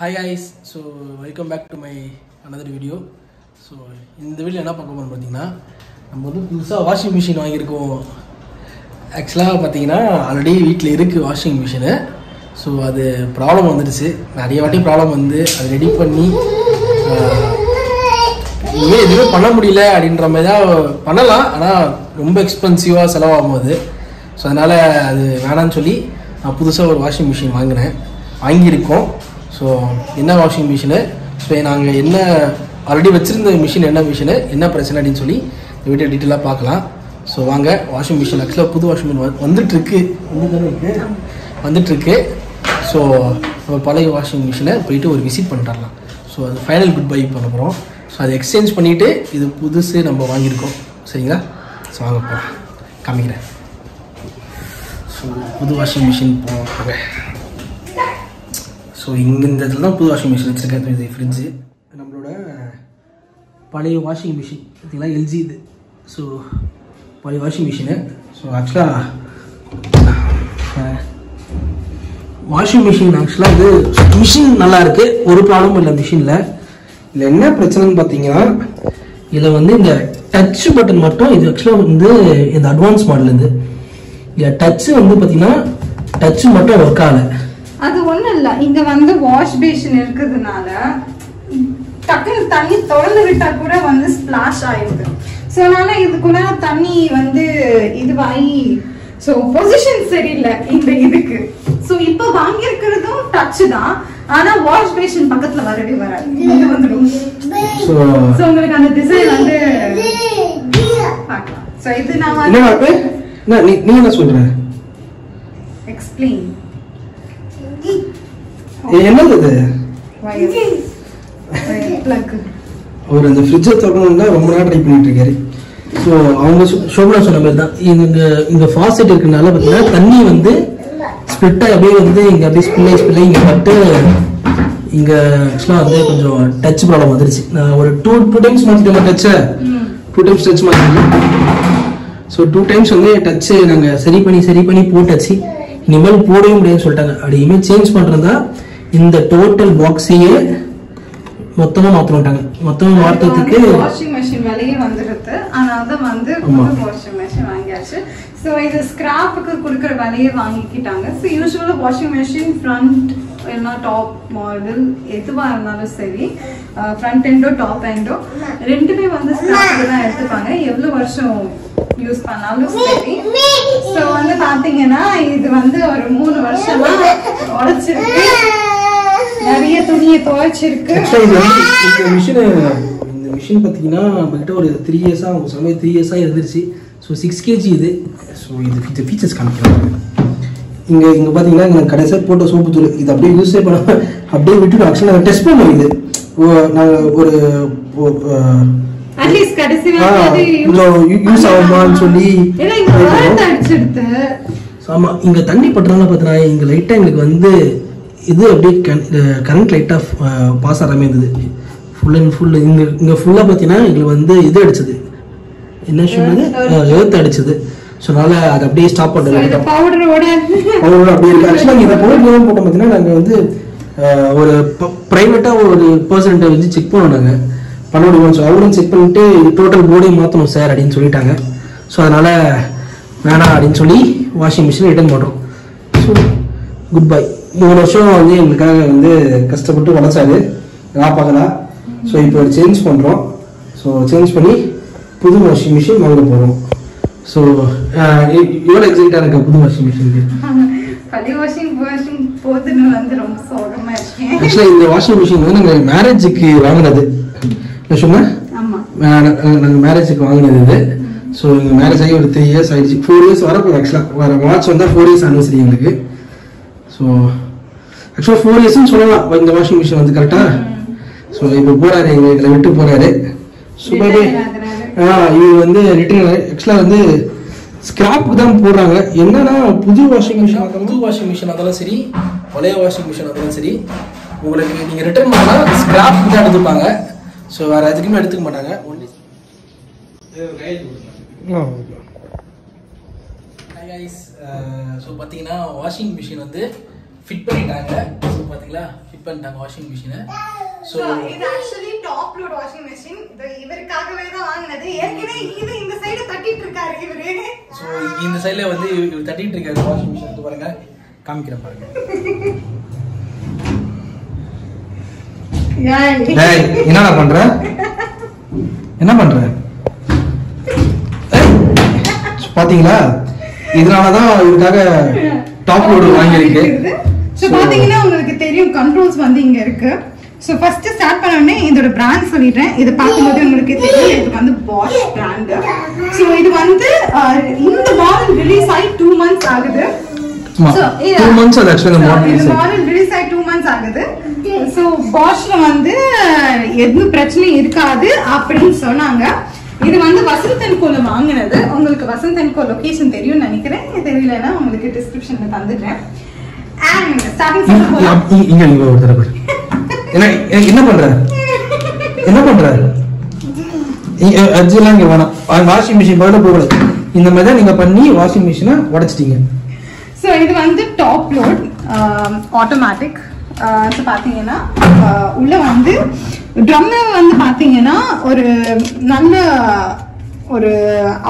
Hi guys so welcome back to my another video so இந்த video என்ன பார்க்க போகிறோம் பார்த்தீங்கன்னா நம்ம வந்து புதுசாக வாஷிங் மிஷின் வாங்கியிருக்கோம். ஆக்சுவலாக பார்த்தீங்கன்னா ஆல்ரெடி வீட்டில் இருக்குது வாஷிங் மிஷினு ஸோ அது ப்ராப்ளம் வந்துடுச்சு. நிறைய வாட்டி ப்ராப்ளம் வந்து அதை ரெடி பண்ணி ஆஹ், இனிமேல் எதுவுமே பண்ண முடியல அப்படின்ற மாதிரி தான் பண்ணலாம். ஆனால் ரொம்ப எக்ஸ்பென்சிவாக செலவாகும் அது. ஸோ அதனால் அது வேணான்னு சொல்லி நான் புதுசாக ஒரு வாஷிங் மிஷின் வாங்கினேன். வாங்கியிருக்கோம். ஸோ என்ன வாஷிங் மிஷினு ஸோ நாங்கள் என்ன ஆல்ரெடி வச்சுருந்த மிஷின் என்ன மிஷினு என்ன பிரச்சனை அப்படின்னு சொல்லி இந்த வீடியோ டீட்டெயிலாக பார்க்கலாம். ஸோ வாங்க வாஷிங் மிஷின் ஆக்சுவலாக புது வாஷிங் மிஷின் வந்துட்டுருக்கு. வந்துட்டுருக்கு. ஸோ நம்ம பழைய வாஷிங் மிஷினை போயிட்டு ஒரு விசிட் பண்ணிட்டு ஸோ அது ஃபைனல் குட் பை பண்ண போகிறோம் ஸோ அதை எக்ஸ்சேஞ்ச் பண்ணிவிட்டு இது புதுசு நம்ம வாங்கியிருக்கோம். சரிங்களா? ஸோ வாங்க போகிறோம் காமிக்கிறேன். ஸோ புது வாஷிங் மிஷின் போகிறேன் ஸோ இங்கே இந்த இடத்துல தான் புது வாஷிங் மிஷின் வச்சுருக்கேன். இது ஃப்ரிட்ஜு நம்மளோட பழைய வாஷிங் மிஷின் பார்த்தீங்களா? எல்ஜி இது. ஸோ பழைய வாஷிங் மிஷினு ஸோ ஆக்சுவலாக வாஷிங் மிஷின் ஆக்சுவலாக இது மிஷின் நல்லா இருக்குது ஒரு ப்ராப்ளமும் இல்லை மிஷினில் இதில் என்ன பிரச்சனைன்னு பார்த்தீங்கன்னா இதில் வந்து இந்த டச் பட்டன் மட்டும் இது ஆக்சுவலாக வந்து இந்த அட்வான்ஸ் மாடல் இது இதில் டச்சு வந்து பார்த்தீங்கன்னா டச்சு மட்டும் ஒர்க் ஆகலை. அது ஒண்ணும் இல்ல. இங்க வந்து வாஷ் பேஷன் இருக்கிறதுனால டக்குன்னு தண்ணி திறந்து விட்டா கூட வந்து ஸ்பிளாஷ் ஆயிடுது. சோ அதனால இதுக்குள்ள தண்ணி வந்து இதுவாகி சோ பொசிஷன் சரியில்லை இந்த இதுக்கு. சோ இப்ப வாங்கியிருக்கிறதும் டச் தான். ஆனா வாஷ் பேஷன் பக்கத்துல வரவே வராது. இது வந்துடும். ஸோ சோ உங்களுக்கு அந்த டிசைன் வந்து பார்க்கலாம். சோ இது நான் என்ன நீ என்ன சொல்ற? எக்ஸ்பிளைன் என்னது இது? பிளக் அவர் அந்த ஃப்ரிட்ஜை திறக்கணும்னா ரொம்ப நேரம் ட்ரை பண்ணிட்டு இருக்காரு. ஸோ அவங்க சோபனா சொன்ன மாதிரி தான். இங்க இங்க ஃபாஸ்ட் இருக்கனால பார்த்தீங்கன்னா தண்ணி வந்து ஸ்ப்ளிட் அப்படியே வந்து இங்க அப்படியே ஸ்பில்லை ஸ்பில்லை இங்க பட்டு இங்க ஆக்சுவலாக வந்து கொஞ்சம் டச் ப்ராப்ளம் வந்துருச்சு. நான் ஒரு டூ டூ டைம்ஸ் மாற்றிட்டேன் டச்சை டூ டைம்ஸ் டச் மாற்றிட்டேன் ஸோ டூ டைம்ஸ் வந்து டச்சு நாங்கள் சரி பண்ணி சரி பண்ணி போட்டாச்சு. இனிமேல் போடவே முடியாதுன்னு சொல்லிட்டாங்க. அப்படி இனிமேல் சேஞ்ச் பண்ணுறதா இந்த டோட்டல் பாக்ஸையே மொத்தமாக மாற்றமாட்டாங்க மொத்தமாக மாற்றத்துக்கு வாஷிங் மெஷின் விலையே வந்துருது. அதனால தான் வந்து வாஷிங் மெஷின் வாங்கியாச்சு. ஸோ இது ஸ்கிராப்புக்கு கொடுக்குற விலையே வாங்கிக்கிட்டாங்க. ஸோ யூஸ்வலாக வாஷிங் மெஷின் ஃப்ரண்ட் இல்லைன்னா டாப் மாடல் எதுவாக இருந்தாலும் சரி ஃப்ரண்ட் எண்டோ டாப் எண்டோ ரெண்டுமே வந்து ஸ்கிராப்புக்கு தான் எடுத்துப்பாங்க. எவ்வளோ வருஷம் யூஸ் பண்ணாலும் சரி. ஸோ வந்து பார்த்தீங்கன்னா இது வந்து ஒரு மூணு வருஷமா உழைச்சிருக்கு நிறைய துணியை துவைச்சிருக்கு. இது இந்த மிஷினை இந்த மிஷின் பார்த்தீங்கன்னா நம்மகிட்ட ஒரு த்ரீ இயர்ஸாக அவங்க சொன்ன த்ரீ இயர்ஸாக இருந்துருச்சு. ஸோ சிக்ஸ் கேஜி இது. ஸோ இது ஃபீச்சர் ஃபீச்சர்ஸ் காமிக்கிறோம் இங்கே இங்கே பார்த்தீங்கன்னா இங்கே கடைசியாக போட்ட சோப்பு தூள் இது அப்படியே யூஸே பண்ண அப்படியே விட்டுட்டு ஆக்சுவலாக நாங்கள் டெஸ்ட் பண்ணோம் இது. நாங்கள் ஒரு யூஸ் ஆகுமான்னு சொல்லி. ஆமாம் இங்கே தண்ணி பட்டுறதுனால பார்த்தீங்கன்னா இங்கே லைட்டாக எங்களுக்கு வந்து இது அப்படியே கரண்ட் லைட்டாக பாஸ் ஆகாமல் இருந்தது. ஃபுல் அண்ட் ஃபுல் இங்கே இங்கே ஃபுல்லாக பார்த்தீங்கன்னா எங்களுக்கு வந்து இது அடிச்சது. என்ன சொல்றது எழுத்து அடிச்சது. ஸோ அதனால அதை அப்படியே ஸ்டாப் பண்ணுறது powder ஓட. அவங்களோட அப்படி இருக்கு. ஆக்சுவலாக இதை பவுடர் போட்டோம். பார்த்தீங்கன்னா நாங்கள் வந்து ஒரு ப்ரைவேட்டாக ஒரு பர்சன்ட்டை வச்சு செக் பண்ணோம் நாங்கள் பண்ண முடியுமா? ஸோ அவரும் செக் பண்ணிட்டு டோட்டல் போர்டையும் மாற்றணும் சார் அப்படின்னு சொல்லிட்டாங்க. ஸோ அதனால் வேணாம் அப்படின்னு சொல்லி வாஷிங் மிஷின் ரிட்டர்ன் பண்ணுறோம் ஸோ குட் பை மூணு வருஷம் வந்து எங்களுக்காக வந்து கஷ்டப்பட்டு வளர்ச்சாரு நான் பார்க்கலாம் ஸோ இப்போ சேஞ்ச் பண்ணுறோம் ஸோ சேஞ்ச் பண்ணி புது வாஷிங் மிஷின் வாங்க போகிறோம் ஸோ எவ்வளோ எக்ஸைட்டாக இருக்கா புது வாஷிங் மிஷினுக்கு ஆக்சுவலாக இந்த வாஷிங் மிஷின் வந்து நாங்கள் மேரேஜுக்கு வாங்கினது. ஆமா. நாங்கள் மேரேஜுக்கு வாங்கினது இது. ஸோ எங்கள் மேரேஜ் ஆகி ஒரு த்ரீ இயர்ஸ் ஆயிடுச்சு. ஃபோர் இயர்ஸ் வரப்போகுது ஆக்சுவலாக வர மார்ச் வந்தால் ஃபோர் இயர்ஸ் ஆனிவர்சரி எங்களுக்கு. ஸோ ஆக்சுவலாக ஃபோர் இயர்ஸ்னு சொல்லலாம். இந்த வாஷிங் மிஷின் வந்து கரெக்டாக ஸோ இப்போ போறாரு எங்க இதில் விட்டு Return ஆகுறாரு. ஆ இவர் வந்து ரிட்டர்ன் ஆக்சுவலாக வந்து ஸ்கிராப்புக்கு தான் போடுறாங்க. என்னன்னா புது வாஷிங் மிஷின் புது வாஷிங் மிஷின் இருந்தாலும் சரி பழைய வாஷிங் மிஷின் இருந்தாலும் சரி உங்களுக்கு நீங்கள் ரிட்டர்ன் பண்ணால் ஸ்கிராப்புக்கு தான் எடுத்துப்பாங்க. ஸோ வேறு எதுக்குமே எடுத்துக்க மாட்டாங்க. ஒன்லி ஸோ பார்த்தீங்கன்னா வாஷிங் மிஷின் வந்து ஃபிட் பண்ணிட்டாங்க. ஸோ பார்த்தீங்களா ஃபிட் பண்ணிட்டாங்க வாஷிங் மிஷினை ஸோ இது actually top load washing machine இது இவருக்காகவே தான் வாங்கினது. ஏற்கனவே இது இந்த சைடு தட்டிட்டு இருக்காரு இவரு. ஸோ இந்த சைடில் வந்து இவர் தட்டிட்டு இருக்காரு வாஷிங் மிஷின் பாருங்க. காமிக்கிறேன் பாருங்க. டேய் என்னடா பண்ற? என்ன பண்ற? பாத்தீங்களா? இதனாலதான் இதுக்காக டாப் லோடு வாங்கியிருக்கு. ஸோ பாத்தீங்கன்னா உங்களுக்கு தெரியும் கண்ட்ரோல்ஸ் வந்து இங்க இருக்கு. ஸோ ஃபர்ஸ்ட் ஸ்டார்ட் பண்ண உடனே இதோட பிராண்ட் சொல்லிடுறேன். இதை பார்க்கும்போது உங்களுக்கு தெரியும் இது வந்து பாஷ் பிராண்ட் ஸோ இது வந்து இந்த மாடல் ரிலீஸ் ஆகி டூ மந்த்ஸ் ஆகுது. அது இந்த release ஆகி. two months ஆகுது. ஸோ பாஷ்ல வந்து எதுவும் பிரச்சனை இருக்காது அப்படின்னு சொன்னாங்க. இது வந்து வசந்த் அண்ட் கோல வாங்கினது. உங்களுக்கு வசந்த் அண்ட் கோ லொகேஷன் தெரியும்னு நினைக்கிறேன். தெரியலன்னா உங்களுக்கு டிஸ்கிரிப்ஷன்ல தந்துடுறேன். இங்க இங்க ஒரு தடவை என்ன என்ன- என்ன பண்ற என்ன பண்ற அர்ஜென்ட்லாம் இங்க வேணாம் வாஷிங் மிஷின் பதிலாக போகல இந்த மாதிரி தான் நீங்க பண்ணி வாஷிங் மிஷினை உடைச்சிட்டீங்க ஸோ இது வந்து டாப் லோட் ஆட்டோமேட்டிக் ஸோ பார்த்தீங்கன்னா உள்ளே உள்ள வந்து ட்ரம்மு வந்து பார்த்தீங்கன்னா ஒரு நல்ல ஒரு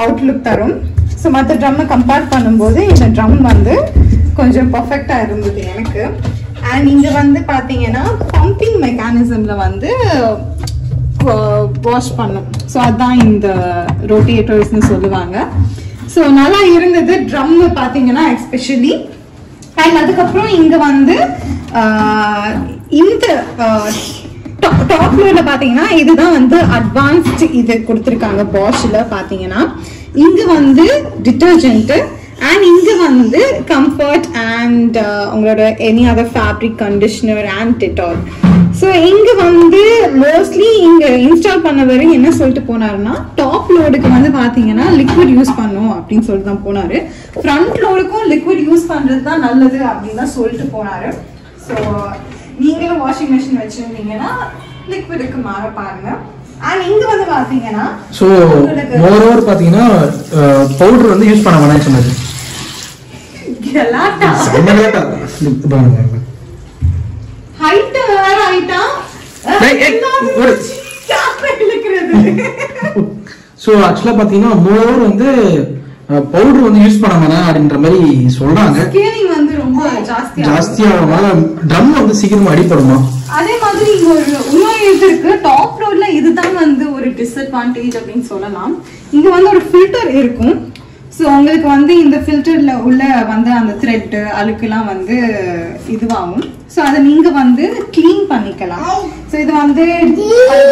அவுட்லுக் தரும். ஸோ மற்ற ட்ரம்மை கம்பேர் பண்ணும்போது இந்த ட்ரம் வந்து கொஞ்சம் பர்ஃபெக்டாக இருந்தது எனக்கு. அண்ட் இங்கே வந்து பார்த்தீங்கன்னா பம்பிங் மெக்கானிசமில் வந்து வாஷ் பண்ணும் ஸோ அதுதான் இந்த ரொட்டேட்டர்ஸ்னு சொல்லுவாங்க. ஸோ நல்லா இருந்தது. ட்ரம் பார்த்தீங்கன்னா எஸ்பெஷலி அண்ட் அதுக்கப்புறம் இங்கே வந்து இந்த டாப் ஃப்ளோரில் பார்த்தீங்கன்னா இதுதான் வந்து அட்வான்ஸ்டு இது கொடுத்துருக்காங்க பாஷில் பார்த்தீங்கன்னா இங்கே வந்து டிட்டர்ஜென்ட்டு அண்ட் இங்க வந்து கம்ஃபர்ட் அண்ட் உங்களோட any other fabric conditioner and Dettol so இங்க வந்து மோஸ்ட்லி இங்க இன்ஸ்டால் பண்ண என்ன சொல்லிட்டு போனாருன்னா டாப் லோடுக்கு வந்து பாத்தீங்கன்னா லிக்விட் யூஸ் பண்ணும் அப்படின்னு சொல்லிட்டு தான் போனாரு. ஃப்ரண்ட் லோடுக்கும் லிக்விட் யூஸ் பண்றது தான் நல்லது அப்படின்னு தான் சொல்லிட்டு போனாரு. ஸோ நீங்களும் வாஷிங் மிஷின் வச்சிருந்தீங்கன்னா லிக்விடுக்கு மாற பாருங்க. அண்ட் இங்க வந்து பாத்தீங்கன்னா ஸோ உங்களுக்கு மோர் ஓவர் பார்த்தீங்கன்னா பவுடர் வந்து யூஸ் பண்ண வேணாம்னு சொன்னது ஸோ ஆக்சுவலாக பார்த்தீங்கன்னா மோர் ஓவர் வந்து பவுடர் வந்து யூஸ் பண்ண வேணாம் அப்படின்ற மாதிரி சொல்றாங்க வந்து ரொம்ப ஜாஸ்தியா ஜாஸ்தியாகனால ட்ரம் வந்து சீக்கிரமா அடிப்படுமா அதே மாதிரி இங்க ஒரு இன்னொரு இருக்கு டாப் ரோட்ல இதுதான் வந்து ஒரு டிஸ்அட்வான்டேஜ் அப்படின்னு சொல்லலாம் இங்க வந்து ஒரு ஃபில்டர் இருக்கும் ஸோ உங்களுக்கு வந்து இந்த ஃபில்டரில் உள்ள வந்து அந்த த்ரெட்டு அழுக்குலாம் வந்து இதுவாகும். ஸோ அதை நீங்கள் வந்து க்ளீன் பண்ணிக்கலாம். ஸோ இது வந்து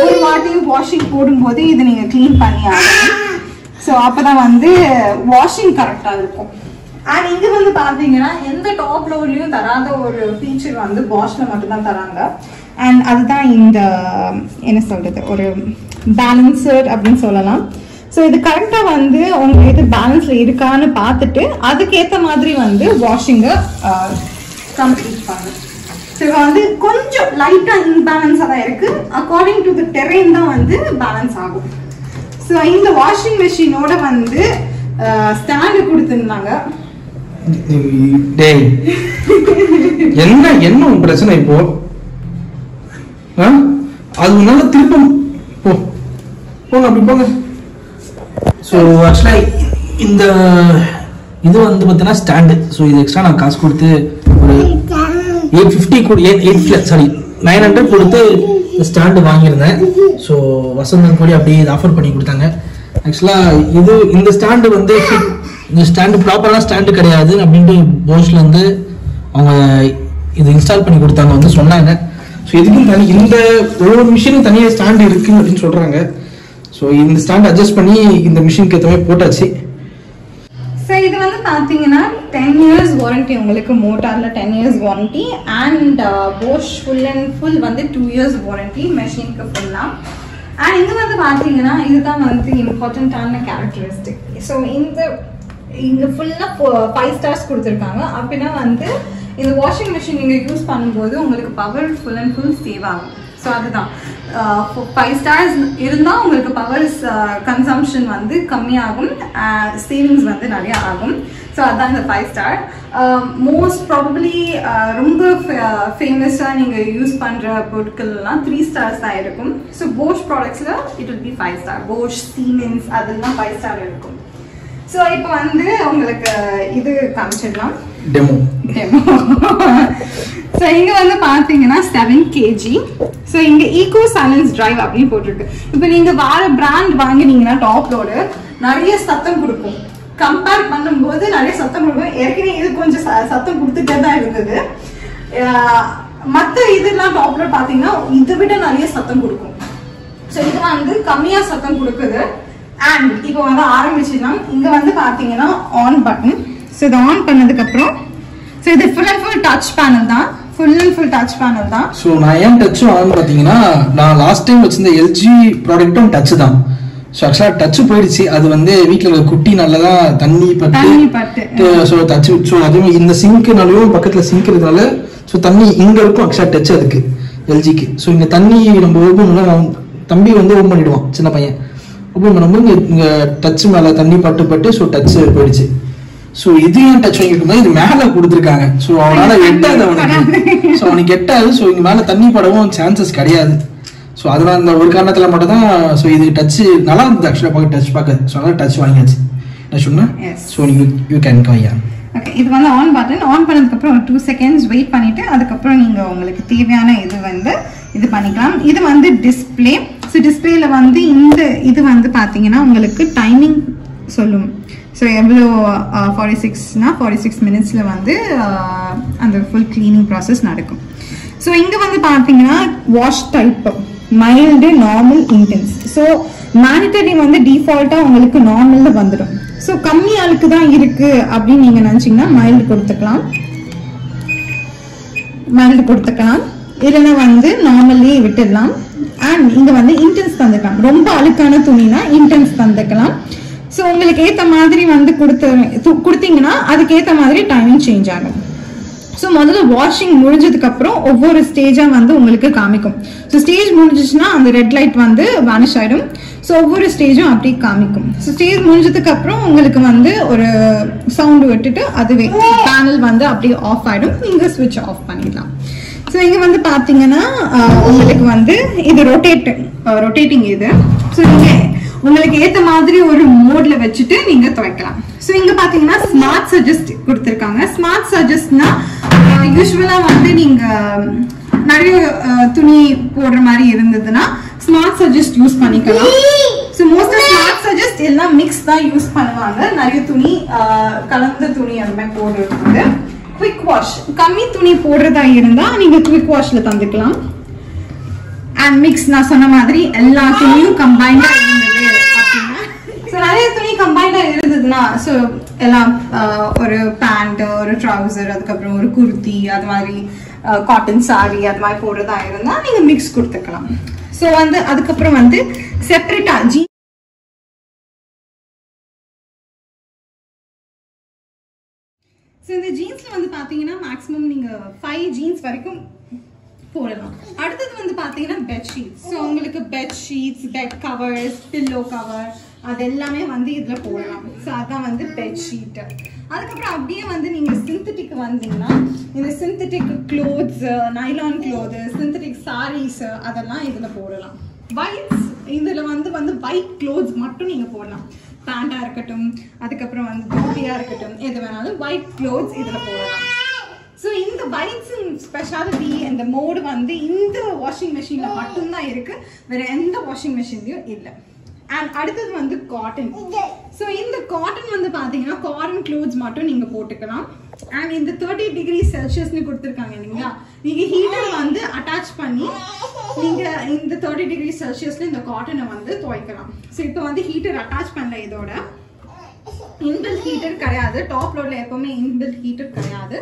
ஒரு வாட்டியும் வாஷிங் போடும்போது இதை நீங்கள் க்ளீன் பண்ணி ஆகணும். ஸோ அப்போ தான் வந்து வாஷிங் கரெக்டாக இருக்கும். அண்ட் இங்கே வந்து பார்த்தீங்கன்னா எந்த டாப் லோட்லயும் தராத ஒரு ஃபீச்சர் வந்து வாஷில் மட்டும்தான் தராங்க. அண்ட் அதுதான் இந்த என்ன சொல்கிறது ஒரு பேலன்சர் அப்படின்னு சொல்லலாம். ஸோ இது கரெக்டாக வந்து உங்க இது பேலன்ஸ்ல இருக்கான்னு பார்த்துட்டு அதுக்கேற்ற மாதிரி வந்து வாஷிங்கை கம்ப்ளீட் பண்ணும் ஸோ வந்து கொஞ்சம் லைட்டாக இன்பேலன்ஸாக தான் இருக்கு. அக்கார்டிங் டு த டெரெயின் தான் வந்து பேலன்ஸ் ஆகும். ஸோ இந்த வாஷிங் மெஷினோட வந்து ஸ்டாண்டு கொடுத்துருந்தாங்க. டேய். என்ன என்ன பிரச்சனை இப்போ? ஆ? அது உன்னால திருப்பம் போ. போங்க அப்படி போங்க. ஸோ ஆக்சுவலாக இந்த இது வந்து பார்த்தீங்கன்னா ஸ்டாண்டு ஸோ இது எக்ஸ்ட்ரா நான் காசு கொடுத்து ஒரு eight fifty eight eight sorry nine hundred கொடுத்து ஸ்டாண்டு வாங்கியிருந்தேன். ஸோ வசந்தன் கூட அப்படியே இது ஆஃபர் பண்ணி கொடுத்தாங்க. ஆக்சுவலாக இது இந்த ஸ்டாண்டு வந்து இந்த ஸ்டாண்டு ப்ராப்பரான ஸ்டாண்டு கிடையாது அப்படின்ட்டு போஸ்ட்லேருந்து வந்து அவங்க இது இன்ஸ்டால் பண்ணி கொடுத்தாங்க வந்து சொன்னாங்க. ஸோ இதுக்கும் தனி இந்த ஒவ்வொரு மிஷினும் தனியாக ஸ்டாண்டு இருக்குது அப்படின்னு சொல்கிறாங்க ஸோ இந்த ஸ்டாண்ட் அட்ஜஸ்ட் பண்ணி இந்த மிஷினுக்கு ஏற்ற மாதிரி போட்டாச்சு. ஸோ இது வந்து பார்த்தீங்கன்னா டென் இயர்ஸ் வாரண்டி உங்களுக்கு மோட்டாரில் ten years warranty and Bosch full and full வந்து டூ இயர்ஸ் வாரண்டி மெஷினுக்கு ஃபுல்லாக அண்ட் இது வந்து பார்த்தீங்கன்னா இதுதான் வந்து இம்பார்ட்டண்ட்டான கேரக்டரிஸ்டிக் ஸோ இந்த இங்கே ஃபுல்லாக ஃபைவ் ஸ்டார்ஸ் கொடுத்துருக்காங்க. அப்படின்னா வந்து இந்த வாஷிங் மிஷின் நீங்கள் யூஸ் பண்ணும்போது உங்களுக்கு power full and full save ஆகும். ஸோ அதுதான். ஃபைவ் ஸ்டார்ஸ் இருந்தால் உங்களுக்கு பவர் கன்சம்ஷன் வந்து கம்மியாகும் சேவிங்ஸ் வந்து நிறைய ஆகும். ஸோ அதான் இந்த ஃபைவ் ஸ்டார் மோஸ்ட் ப்ராபப்ளி ரொம்ப ஃபேமஸாக நீங்கள் யூஸ் பண்ணுற பொருட்கள்லாம் த்ரீ ஸ்டார்ஸ் தான் இருக்கும். So Bosch ப்ராடக்ட்ஸில் it will be five star Bosch Siemens அதெல்லாம் ஃபைவ் ஸ்டார் இருக்கும். ஸோ இப்போ வந்து உங்களுக்கு இது காமிச்சிடலாம். டெமோ ஸோ இங்க வந்து பாத்தீங்கன்னா செவன் கேஜி ஸோ இங்கே ஈகோ சைலன்ஸ் ட்ரைவ் அப்படின்னு போட்டிருக்கு. இப்போ நீங்கள் வேற பிராண்ட் வாங்கினீங்கன்னா டாப் லோடு நிறைய சத்தம் கொடுக்கும். கம்பேர் பண்ணும்போது நிறைய சத்தம் கொடுக்கும். ஏற்கனவே இது கொஞ்சம் ச- சத்தம் கொடுத்துட்டே தான் இருந்தது. மற்ற இதெல்லாம் டாப் லோட் இதை விட நிறைய சத்தம் கொடுக்கும். ஸோ இது வந்து கம்மியாக சத்தம் கொடுக்குது. அண்ட் இப்போ வந்து ஆரம்பிச்சுன்னா இங்கே வந்து பார்த்தீங்கன்னா ஆன் பட்டன் ஸோ இதை ஆன் பண்ணதுக்கப்புறம் ஸோ இது full and full touch panel தான். Full and full touch panel தான். ஸோ நான் ஏன் டச் வாங்கன்னு பார்த்தீங்கன்னா நான் லாஸ்ட் டைம் வச்சிருந்த எல்ஜி ப்ராடக்ட்டும் டச் தான். ஸோ ஆக்சுவலாக டச் போயிடுச்சு. அது வந்து வீட்டில் குட்டி நல்லதா தண்ணி பட்டு. ஸோ டச் ஸோ அதுவும் இந்த சிங்க்னாலையும் பக்கத்தில் சிங்க் இருக்கிறதுனால ஸோ தண்ணி இங்கே இருக்கும் ஆக்சுவலாக டச் அதுக்கு எல்ஜிக்கு ஸோ இங்கே தண்ணி நம்ம ஓப்பன் பண்ணா அவன் தம்பி வந்து ஓப்பன் பண்ணிடுவான் சின்ன பையன். ஓப்பன் பண்ணும்போது இங்கே இங்கே டச் மேலே தண்ணி பட்டு பட்டு ஸோ டச் போயிடுச்சு. ஸோ இது ஏன் டச் வாங்கிட்டு இது மேலே கொடுத்துருக்காங்க. ஸோ அவனால எட்டாது அவனுக்கு. ஸோ அவனுக்கு எட்டாது. ஸோ இங்கே மேலே தண்ணி படவும் சான்சஸ் கிடையாது. ஸோ அதனால அந்த ஒரு காரணத்தில் மட்டும் தான் ஸோ இது டச் நல்லா இருந்தது. ஆக்சுவலாக பார்க்க டச் பார்க்க. ஸோ டச் வாங்கியாச்சு. நான் சொன்னேன். ஸோ நீங்கள் யூ கேன் கையா ஓகே இது வந்து ஆன் பட்டன் ஆன் பண்ணதுக்கப்புறம் ஒரு டூ செகண்ட்ஸ் வெயிட் பண்ணிட்டு அதுக்கப்புறம் நீங்க உங்களுக்கு தேவையான இது வந்து இது பண்ணிக்கலாம். இது வந்து டிஸ்ப்ளே ஸோ டிஸ்பிளேல வந்து இந்த இது வந்து பார்த்தீங்கன்னா உங்களுக்கு டைமிங் சொல்லும். ஸோ எவ்வளோ ஃபார்ட்டி சிக்ஸ்னா ஃபார்ட்டி சிக்ஸ் மினிட்ஸில் வந்து அந்த ஃபுல் க்ளீனிங் ப்ராசஸ் நடக்கும். ஸோ இங்கே வந்து பார்த்தீங்கன்னா wash type mild normal intense so monetary வந்து டிஃபால்ட்டாக உங்களுக்கு நார்மலில் வந்துடும் ஸோ கம்மி அழுக்கு தான் இருக்கு அப்படின்னு நீங்கள் நினச்சிங்கன்னா மைல்டு கொடுத்துக்கலாம். மைல்டு கொடுத்துக்கலாம். இல்லைன்னா வந்து நார்மல்லி விட்டுடலாம். அண்ட் இங்கே வந்து இன்டென்ஸ் தந்துக்கலாம். ரொம்ப அழுக்கான துணினா இன்டென்ஸ் தந்துக்கலாம். ஸோ உங்களுக்கு ஏற்ற மாதிரி வந்து கொடுத்து கொடுத்தீங்கன்னா அதுக்கேற்ற மாதிரி டைமிங் சேஞ்ச் ஆகும். ஸோ முதல்ல வாஷிங் முடிஞ்சதுக்கப்புறம் ஒவ்வொரு ஸ்டேஜாக வந்து உங்களுக்கு காமிக்கும். ஸோ ஸ்டேஜ் முடிஞ்சிச்சுன்னா அந்த ரெட் லைட் வந்து வானிஷ் ஆயிடும். ஸோ ஒவ்வொரு ஸ்டேஜும் அப்படியே காமிக்கும். ஸோ ஸ்டேஜ் முடிஞ்சதுக்கப்புறம் உங்களுக்கு வந்து ஒரு சவுண்ட் விட்டுட்டு அதுவே பேனல் வந்து அப்படியே ஆஃப் ஆகிடும் நீங்கள் ஸ்விட்ச் ஆஃப் பண்ணிடலாம். ஸோ இங்கே வந்து பார்த்தீங்கன்னா உங்களுக்கு வந்து இது ரொட்டேட் ரொட்டேட்டிங் இது. ஸோ நீங்க உங்களுக்கு ஏத்த மாதிரி ஒரு மோட்ல வச்சுட்டு நீங்க துவைக்கலாம். ஸோ இங்க பாத்தீங்கன்னா ஸ்மார்ட் சஜஸ்ட் கொடுத்துருக்காங்க. ஸ்மார்ட் சஜஸ்ட்னா யூஸ்வலா வந்து நீங்க நிறைய துணி போடுற மாதிரி இருந்ததுன்னா ஸ்மார்ட் சஜஸ்ட் யூஸ் பண்ணிக்கலாம். ஸோ மோஸ்ட் ஸ்மார்ட் சஜஸ்ட் எல்லாம் மிக்ஸ் தான் யூஸ் பண்ணுவாங்க. நிறைய துணி கலந்த துணி அந்த மாதிரி போடுறது குவிக் வாஷ் கம்மி துணி போடுறதா இருந்தா நீங்க குவிக் வாஷ்ல தந்துக்கலாம். அண்ட் மிக்ஸ் நான் சொன்ன மாதிரி எல்லா துணியும் கம்பைண்டா இருந்தது அப்படின்னா ஸோ நிறைய துணி கம்பைண்டா இருந்ததுன்னா ஸோ எல்லாம் ஒரு பேண்ட் ஒரு ட்ரவுசர் அதுக்கப்புறம் ஒரு குர்த்தி அது மாதிரி காட்டன் சாரி அது மாதிரி போடுறதா இருந்தா நீங்க மிக்ஸ் கொடுத்துக்கலாம். ஸோ வந்து அதுக்கப்புறம் வந்து செப்பரேட்டா ஜீ ஸோ இந்த ஜீன்ஸ்ல வந்து பாத்தீங்கன்னா மேக்ஸிமம் நீங்க ஃபைவ் ஜீன்ஸ் வரைக்கும் போடலாம். அடுத்தது வந்து பார்த்தீங்கன்னா பெட்ஷீட் ஸோ உங்களுக்கு bedsheets bed covers pillow cover அது எல்லாமே வந்து இதில் போடலாம். ஸோ அதான் வந்து பெட்ஷீட்டு அதுக்கப்புறம் அப்படியே வந்து நீங்கள் சிந்தட்டிக் வந்தீங்கன்னா இந்த synthetic clothes nylon cloth synthetic saris அதெல்லாம் இதில் போடலாம். ஒயிட்ஸ் இதில் வந்து வந்து ஒயிட் க்ளோத்ஸ் மட்டும் நீங்கள் போடலாம். பேண்டாக இருக்கட்டும் அதுக்கப்புறம் வந்து தோப்பியாக இருக்கட்டும் எது வேணாலும் ஒயிட் க்ளோத்ஸ் இதில் போடலாம். ஸோ இந்த ஒயிட்ஸ் ஸ்பெஷாலிட்டி அந்த மோடு வந்து இந்த வாஷிங் மிஷினில் மட்டும்தான் இருக்கு. வேற எந்த வாஷிங் மிஷின்லையும் இல்லை. அண்ட் அடுத்தது வந்து காட்டன் ஸோ இந்த காட்டன் வந்து பார்த்தீங்கன்னா காட்டன் க்ளோத்ஸ் மட்டும் நீங்கள் போட்டுக்கலாம். அண்ட் இந்த தேர்ட்டி டிகிரி செல்சியஸ்னு கொடுத்துருக்காங்க இல்லைங்களா? நீங்கள் ஹீட்டர் வந்து அட்டாச் பண்ணி நீங்கள் இந்த தேர்ட்டி டிகிரி செல்சியஸில் இந்த காட்டனை வந்து துவைக்கலாம். ஸோ இப்போ வந்து ஹீட்டர் அட்டாச் பண்ணல இதோட. இன்பில்ட் ஹீட்டர் கிடையாது. டாப் லோட்ல எப்பவுமே இன்பில்ட் ஹீட்டர் கிடையாது.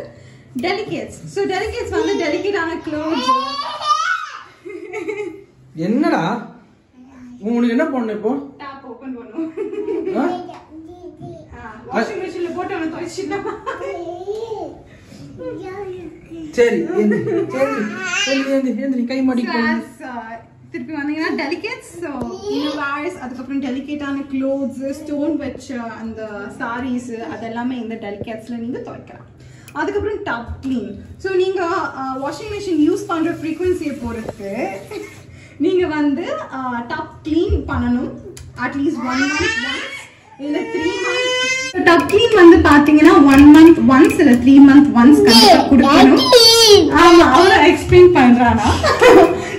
டெலிகேட்ஸ் ஸோ டெலிகேட்ஸ் வந்து டெலிகேட்டான க்ளோத்ஸ் என்னடா? உங்களுக்கு என்ன பண்ணணும் இப்போ? டேப் ஓபன் பண்ணும் ஆ? வாஷிங் மிஷின்ல போட்டு அவனை துவைச்சிட்டா சரி சரி ஏந்திரி ஏந்திரி ஏந்திரி கை மாடி திருப்பி வந்தீங்கன்னா டெலிகேட்ஸ் ஸோ இன்னோவேர்ஸ் அதுக்கப்புறம் டெலிகேட்டான க்ளோத்ஸ் ஸ்டோன் வச்ச அந்த சாரீஸ் அதெல்லாமே இந்த டெலிகேட்ஸில் நீங்கள் துவைக்கலாம். அதுக்கப்புறம் டப் க்ளீன் ஸோ நீங்கள் வாஷிங் மிஷின் யூஸ் பண்ணுற ஃப்ரீக்வன்சியை பொறுத்து நீங்கள் வந்து டப் க்ளீன் பண்ணணும். அட்லீஸ்ட் ஒன் மந்த் ஒன்ஸ் இல்லை த்ரீ மந்த் டப் க்ளீன் வந்து பார்த்தீங்கன்னா ஒன் மந்த் ஒன்ஸ் இல்லை த்ரீ மந்த் ஒன்ஸ் கண்டிப்பாக கொடுக்கணும். ஆமா அவரும் எக்ஸ்பிளைன் பண்றானா?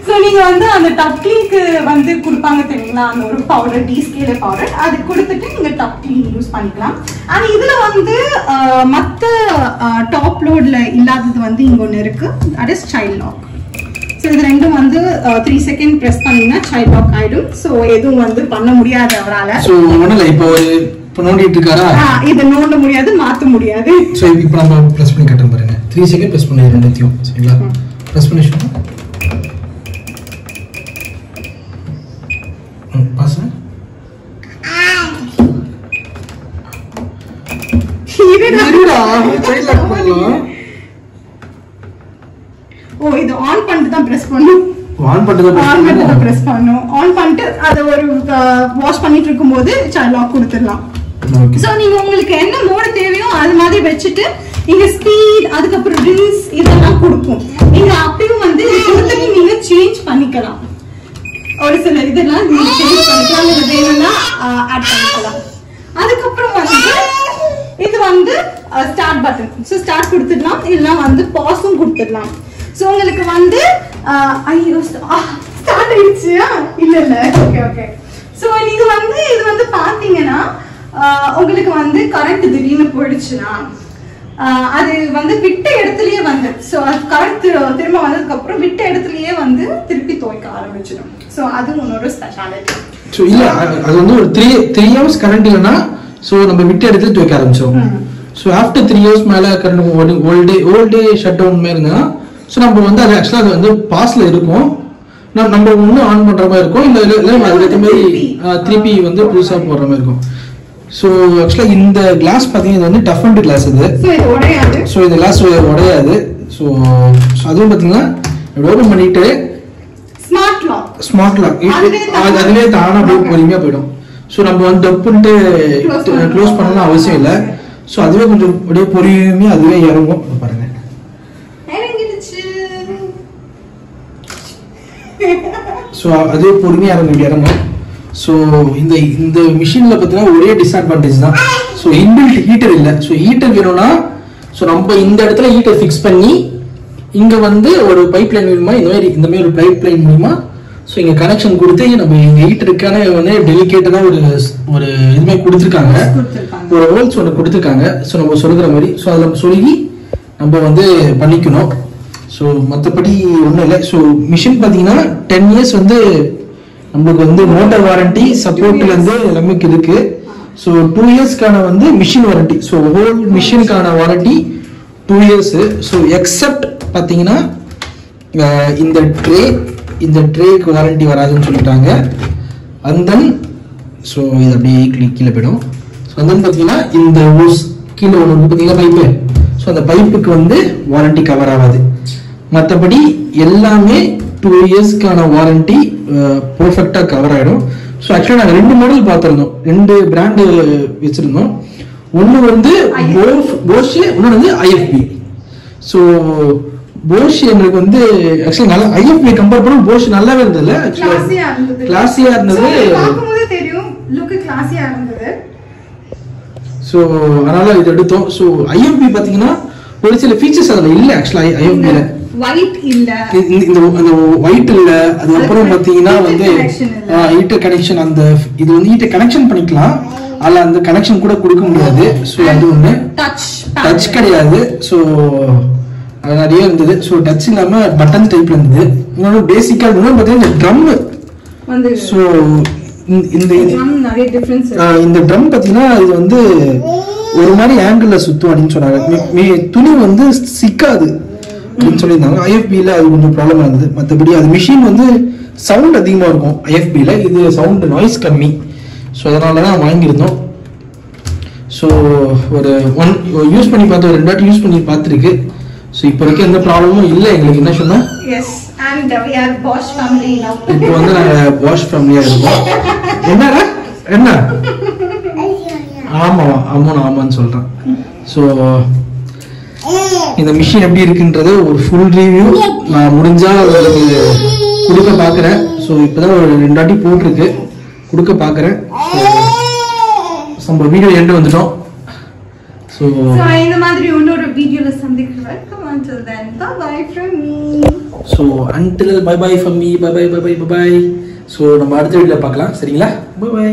சோ நீங்க வந்து அந்த டப் கிளீனுக்கு வந்து கொடுப்பாங்க தெரியுங்களா? அந்த ஒரு பவுடர் டீ ஸ்கேல பவுடர் அது கொடுத்துட்டு நீங்க டப் கிளீன் யூஸ் பண்ணிக்கலாம். அண்ட் இதுல வந்து மத்த டாப் லோட்ல இல்லாதது வந்து இங்க ஒன்று இருக்கு. That is child lock so இது ரெண்டும் வந்து த்ரீ செகண்ட் ப்ரெஸ் பண்ணீங்கன்னா சைல்ட் லாக் ஆயிடும். ஸோ எதுவும் வந்து பண்ண முடியாது அவரால். ஸோ இப்போ இப்போ நோண்டிட்டு இருக்காரா? இதை நோண்ட முடியாது மாற்ற முடியாது. ஸோ இப்போ நம்ம ப்ரெஸ் பண்ணி கட்டுறோம் பாருங்க. த்ரீ செகண்ட் ப்ரெஸ் பண்ணி ரெண்டுத்தையும். சரிங்களா? ப்ரெஸ் பண்ணி சொல்லுங்க ம் பாஸ் இதுதான் இருடா சைல்ட் லாக் பண்ணலாம் ஓ இது ஆன் பண்ணிட்டு தான் ப்ரெஸ் பண்ணும். ஆன் பண்ணுறது ஆன் பண்ணிட்டு ப்ரெஸ் பண்ணும்? ஆன் பண்ணிட்டு அதை ஒரு வாஷ் பண்ணிட்டு இருக்கும்போது லாக் கொடுத்துடலாம். ஸோ நீங்க உங்களுக்கு என்ன மோடு தேவையோ அது மாதிரி வச்சுட்டு இங்க ஸ்பீட் அதுக்கப்புறம் ரில்ஸ் இதெல்லாம் கொடுக்கும் நீங்க அப்பயும் வந்து இது கொடுத்துட்டு நீங்க சேஞ்ச் பண்ணிக்கலாம். ஒரு சில இதெல்லாம் நீங்க சேஞ்ச் பண்ணிக்கலாம். இது வேணும்னா ஆட் பண்ணிக்கலாம். அதுக்கப்புறம் வந்து இது வந்து ஸ்டார்ட் பட்டன் ஸோ ஸ்டார்ட் கொடுத்துடலாம். இல்லைன்னா வந்து பாஸும் கொடுத்துடலாம். ஸோ உங்களுக்கு வந்து ஐயோ ஸ்டார்ட் ஆயிடுச்சு இல்ல இல்ல. ஓகே ஓகே ஸோ நீங்க வந்து இது வந்து பாத்தீங்கன்னா உங்களுக்கு வந்து கரண்ட் திடீர்னு போயிடுச்சுன்னா அது வந்து விட்ட இடத்துலயே வந்து ஸோ அது கரண்ட் திரும்ப வந்ததுக்கு அப்புறம் விட்ட இடத்துலயே வந்து திருப்பி துவைக்க ஆரம்பிச்சிடும். ஸோ அது உன்னோட ஸ்பெஷாலிட்டி ஸோ இல்ல அது வந்து ஒரு த்ரீ த்ரீ ஹவர்ஸ் கரண்ட் இல்லைன்னா ஸோ நம்ம விட்டு எடுத்து துவைக்க ஆரம்பிச்சிடும் ஸோ ஆஃப்டர் த்ரீ ஹவர்ஸ் மேலே current all day all day shut down மாதிரி இருந்ததுன்னா ஸோ நம்ம வந்து அது ஆக்சுவலாக அது வந்து பாஸ்ல இருக்கும். நம்ம நம்ம ஒன்று ஆன் பண்ற மாதிரி இருக்கும். இல்லை இல்லை அதுக்கேற்ற மாதிரி திருப்பி வந்து புதுசாக போடுற மாதிரி இருக்கும். ஸோ ஆக்சுவலாக இந்த கிளாஸ் பார்த்தீங்கன்னா இது வந்து டஃப் அண்ட் கிளாஸ் இது ஸோ இந்த கிளாஸ் உடையாது. ஸோ அதுவும் பார்த்தீங்கன்னா ஓப்பன் பண்ணிட்டு ஸ்மார்ட் லாக் ஸ்மார்ட் லாக் தானா- அதுவே தானா அப்படியே பொறுமையா போயிடும். ஸோ நம்ம வந்து டப்புன்ட்டு. க்ளோஸ் பண்ணணும்? அவசியம் இல்லை. ஸோ அதுவே கொஞ்சம் அப்படியே பொறுமையா அதுவே இறங்கும். இப்ப பாருங்க இறங்கிடுச்சு ஸோ அதுவே பொறுமையா இறங்கும் இப்படி இறங்கும் ஸோ இந்த இந்த மிஷினில் பார்த்தீங்கன்னா ஒரே டிஸ்அட்வான்டேஜ் தான். ஸோ இன்பில்ட் ஹீட்டர் இல்லை. ஸோ ஹீட்டர் வேணும்னா ஸோ நம்ம இந்த இடத்துல ஹீட்டர் ஃபிக்ஸ் பண்ணி இங்க வந்து ஒரு பைப் லைன் மூலியமா இந்த மாதிரி இந்த மாதிரி ஒரு பைப் லைன் மூலியமா ஸோ இங்க கனெக்ஷன் கொடுத்து நம்ம எங்க ஹீட்டருக்கான வந்து டெலிகேட்டடா ஒரு ஒரு இதுமே கொடுத்துருக்காங்க. ஒரு ஹோல்ஸ் ஒன்று கொடுத்துருக்காங்க. ஸோ நம்ம சொல்லுற மாதிரி. ஸோ அதில் நம்ம சொல்லி நம்ம வந்து பண்ணிக்கணும். ஸோ மற்றபடி ஒன்றும் இல்லை. ஸோ மிஷின் பார்த்தீங்கன்னா டென் இயர்ஸ் வந்து நம்மளுக்கு வந்து மோட்டார் வாரண்டி சப்போர்ட்ல இருந்து எல்லாமே இருக்கு. ஸோ டூ இயர்ஸ்க்கான வந்து machine warranty so whole மிஷினுக்கான warranty two years so except பார்த்தீங்கன்னா இந்த ட்ரே இந்த ட்ரேக்கு வாரண்டி வராதுன்னு சொல்லிட்டாங்க. அண்ட் தென் ஸோ இது அப்படியே கீழே கீழே போயிடும். ஸோ அண்ட் தென் பார்த்தீங்கன்னா இந்த ஓஸ் கீழே ஒன்று பார்த்தீங்கன்னா பைப்பு ஸோ அந்த பைப்புக்கு வந்து வாரண்டி கவர் ஆகாது. மற்றபடி எல்லாமே டூ இயர்ஸ்க்கான வாரண்டி பர்ஃபெக்டாக கவர் ஆகிடும் ஸோ ஆக்சுவலாக நாங்கள் ரெண்டு மாடல் பார்த்துருந்தோம். ரெண்டு பிராண்டு வச்சுருந்தோம். ஒன்று வந்து போஷ் இன்னொன்று வந்து ஐஎஃப்பி ஸோ போஷ் எங்களுக்கு வந்து ஆக்சுவலி நல்லா ஐஎஃப்பி கம்பேர் பண்ண போஷ் நல்லாவே இருந்தது. கிளாஸியா இருந்தது. ஸோ அதனால இது எடுத்தோம். ஸோ ஐஎஃப்பி பார்த்தீங்கன்னா ஒரு சில ஃபீச்சர்ஸ் அதில் இல்லை ஆக்சுவலாக ஐஎஃப்பியில் ஒயிட் இல்ல. இந்த அந்த ஒயிட் இல்ல அதுக்கப்புறம் அதுக்கு பாத்தீங்கன்னா வந்து. ஹீட்டர் கனெக்ஷன் அந்த இது வந்து ஹீட்டர் கனெக்ஷன் பண்ணிக்கலாம். அதுல அந்த கனெக்ஷன் கூட கொடுக்க முடியாது. ஸோ அது ஒண்ணு. டச் டச் கிடையாது. ஸோ நிறைய இருந்தது. ஸோ டச் இல்லாம பட்டன் டைப்ல இருந்தது. இன்னொன்று பேசிக்கா இன்னொன்று பார்த்தீங்கன்னா இந்த ட்ரம் ஸோ இந்த இந்த ட்ரம் பார்த்தீங்கன்னா இது வந்து ஒரு மாதிரி ஆங்கிள் சுத்தும் அப்படின்னு சொன்னாங்க. துணி வந்து சிக்காது. அப்படின்னு சொல்லியிருந்தாங்க. ஐஎஃபியில் அது கொஞ்சம் ப்ராப்ளம் இருந்தது மற்றபடி அது மிஷின் வந்து சவுண்ட் அதிகமாக இருக்கும். ஐஎஃபியில் இது சவுண்ட் நாய்ஸ் கம்மி. ஸோ அதனால தான் வாங்கியிருந்தோம். ஸோ ஒரு ஒன் யூஸ் பண்ணி பார்த்து ஒரு ரெண்டு வாட்டி யூஸ் பண்ணி பார்த்துருக்கு. ஸோ இப்போ வரைக்கும் எந்த ப்ராப்ளமும் இல்லை. எங்களுக்கு என்ன சொன்னா? Yes and we are Bosch family now இப்போ வந்து நாங்கள் வாஷ் ஃபேமிலியாக இருக்கோம். என்னடா? என்ன? ஆமாம் ஆமாம். ஆமான்னு சொல்கிறேன் ஸோ இந்த மிஷின் எப்படி இருக்குன்றது ஒரு ஃபுல் ரிவ்யூ நான் முடிஞ்சா உங்களுக்கு கொடுக்க பார்க்குறேன் ஸோ இப்போதான் ஒரு ரெண்டு வாட்டி போட்டிருக்கு. கொடுக்க பார்க்குறேன் நம்ம வீடியோ எண்டு வந்துட்டோம். ஸோ இந்த மாதிரி இன்னொரு வீடியோல சந்திக்கிறேன் come until then. Bye bye from me. So until bye bye from me bye bye bye bye bye so நம்ம அடுத்த வீடியோவில் பார்க்கலாம். சரிங்களா? By by